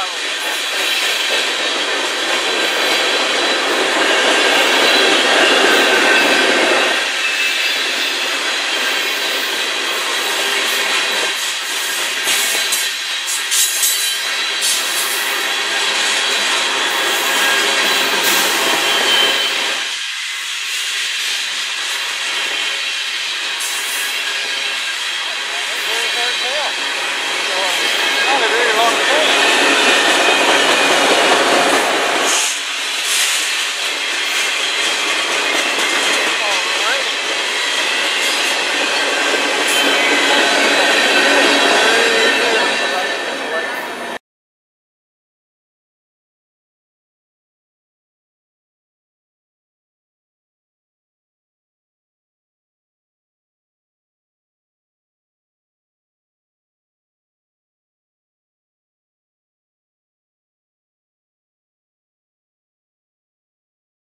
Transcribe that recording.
go.